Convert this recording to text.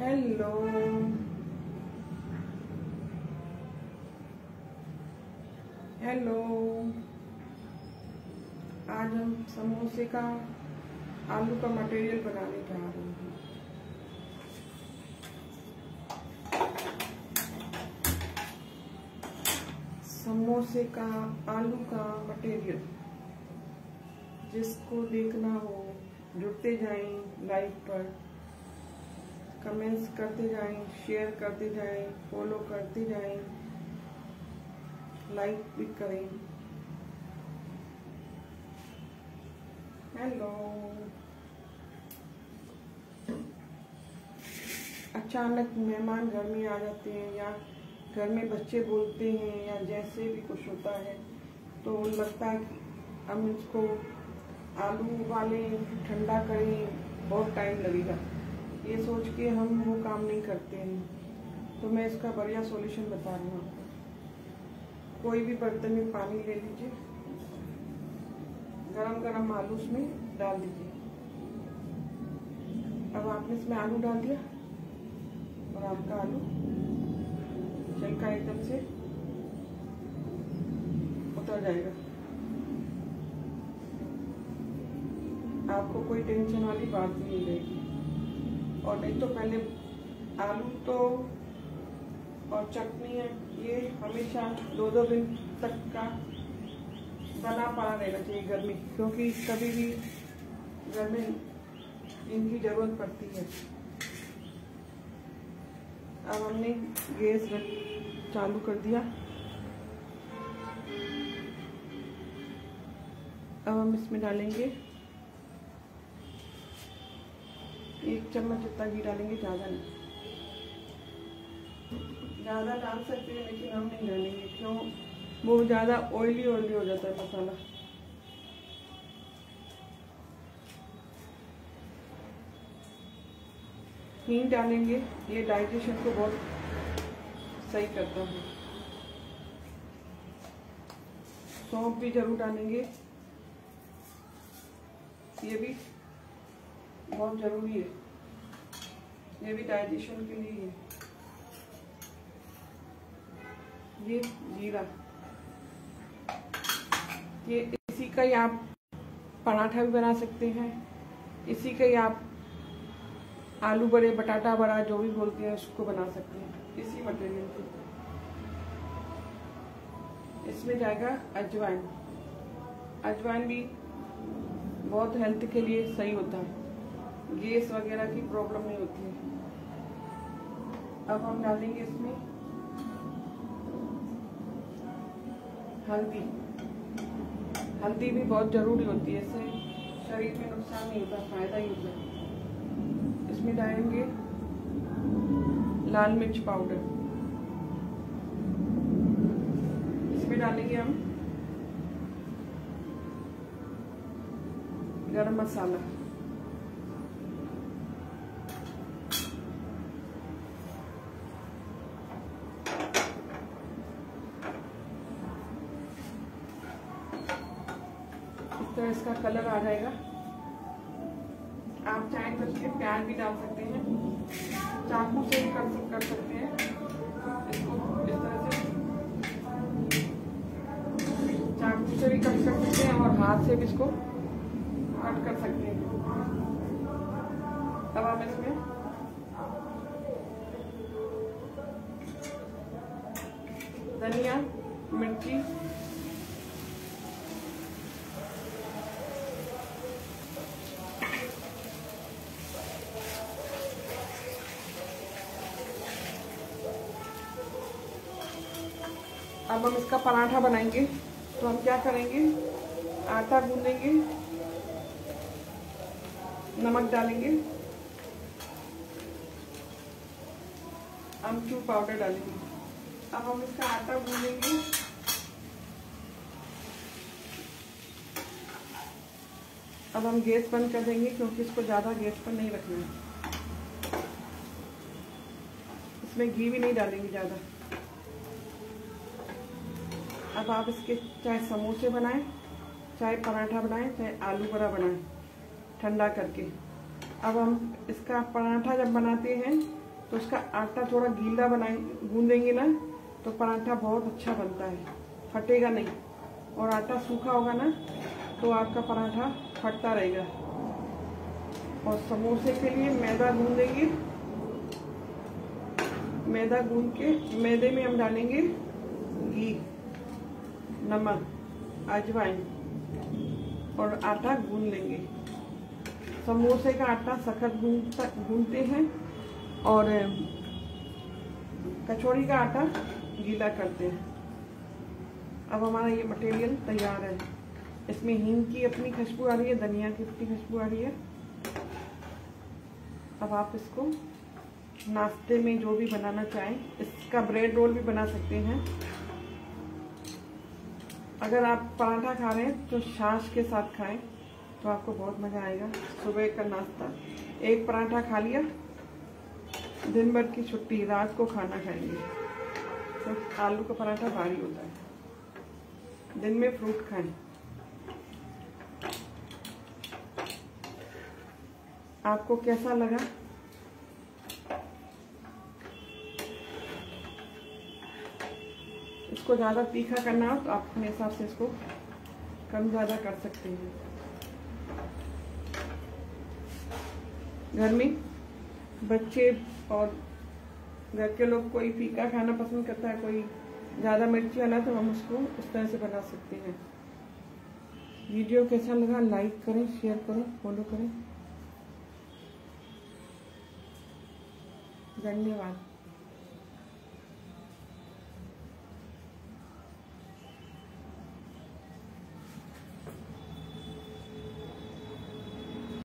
Hello hello आज हम समोसे का आलू का मटेरियल बनाने जा रहे हैं। समोसे का आलू का मटेरियल जिसको देखना हो, जुड़ते जाएँ लाइव पर। कमेंट्स करते जाएँ शेयर करते जाएँ फॉलो करते जाएँ लाइक भी करें। हेलो अचानक मेहमान घर में आ जाते हैं या घर में बच्चे बोलते हैं या जैसे भी कुछ होता है तो लगता है हम इसको आलू उबालें, ठंडा करें, बहुत टाइम लगेगा। ये सोच के हम वो काम नहीं करते हैं। तो मैं इसका बढ़िया सॉल्यूशन बता रही हूँ। आपको कोई भी बर्तन में पानी ले लीजिए। गरम गरम आलू उसमें डाल दीजिए। अब आपने इसमें आलू डाल दिया? और आपका आलू छिलका एकदम से उतर जाएगा। आपको कोई टेंशन वाली बात नहीं रहेगी। और नहीं तो पहले आलू तो और चटनी है, ये हमेशा दो दो दिन तक का बना पड़ा रहना चाहिए घर में, क्योंकि कभी भी घर में इनकी ज़रूरत पड़ती है। अब हमने गैस चालू कर दिया। अब हम इसमें डालेंगे एक चम्मच जितना घी डालेंगे, ज़्यादा नहीं। ज़्यादा डाल सकते हैं, लेकिन हम नहीं डालेंगे, क्यों? वो ज़्यादा ऑयली ऑयली हो जाता है मसाला। हींग डालेंगे, ये डाइजेशन को बहुत सही करता है। सौंप भी ज़रूर डालेंगे। ये भी बहुत ज़रूरी है। ये भी डाइजेशन के लिए है। ये जीरा। ये इसी का ही आप पराठा भी बना सकते हैं। इसी का ही आप आलू बड़े, बटाटा बड़ा, जो भी बोलते हैं, उसको बना सकते हैं। इसी मटेरियल से इसमें जाएगा अजवाइन। अजवाइन भी बहुत हेल्थ के लिए सही होता है। गैस वगैरह की प्रॉब्लम नहीं होती है। अब हम डालेंगे इसमें हल्दी। हल्दी भी बहुत ज़रूरी होती है, इससे शरीर में नुकसान नहीं होता, फ़ायदा ही होता है। इसमें डालेंगे लाल मिर्च पाउडर। इसमें डालेंगे हम गरम मसाला। तरह इसका कलर आ जाएगा। आप चाहे तो इसमें प्याज भी डाल सकते हैं। चाकू से भी कर, सकते हैं। इसको इस तरह से चाकू से भी कट कर सकते हैं और हाथ से भी इसको कट कर सकते हैं। अब हम इसमें धनिया मिर्ची अब हम इसका पराठा बनाएँगे। तो हम क्या करेंगे? आटा गूंदेंगे, नमक डालेंगे, अमचूर पाउडर डालेंगे। अब हम इसका आटा गूंदेंगे। अब हम गैस बंद कर देंगे क्योंकि इसको ज़्यादा गैस पर नहीं रखना है। इसमें घी भी नहीं डालेंगे ज़्यादा। अब आप इसके चाहे समोसे बनाएँ, चाहे पराठा बनाएँ, चाहे आलू बड़ा बनाएँ, ठंडा करके। अब हम इसका पराठा जब बनाते हैं तो उसका आटा थोड़ा गीला बनाएँगे गूंदेंगे ना तो पराठा बहुत अच्छा बनता है, फटेगा नहीं। और आटा सूखा होगा ना तो आपका पराठा फटता रहेगा। और समोसे के लिए मैदा गूंदेंगे। मैदा गूंद के मैदे में हम डालेंगे घी। नमक, अजवाइन और आटा गूंद लेंगे। समोसे का आटा सखत गूंदता गूंदते हैं और कचौड़ी का आटा गीला करते हैं। अब हमारा ये मटेरियल तैयार है। इसमें हींग की अपनी खुशबू आ रही है, धनिया की अपनी खुशबू आ रही है। अब आप इसको नाश्ते में जो भी बनाना चाहें, इसका ब्रेड रोल भी बना सकते हैं। अगर आप पराठा खा रहे हैं तो छाछ के साथ खाएँ तो आपको बहुत मज़ा आएगा। सुबह का नाश्ता। एक पराठा खा लिया, दिन भर की छुट्टी, रात को खाना खाएँगे। तो आलू का पराठा भारी होता है। दिन में फ्रूट खाएँ। आपको कैसा लगा? इसको ज़्यादा तीखा करना हो तो आप अपने हिसाब से इसको कम ज़्यादा कर सकते हैं। घर में बच्चे और घर के लोग कोई फीका खाना पसंद करता है, कोई ज़्यादा मिर्ची वाला तो हम उसको उस तरह से बना सकते हैं। वीडियो कैसा लगा, लाइक करें, शेयर करें, फॉलो करें। धन्यवाद।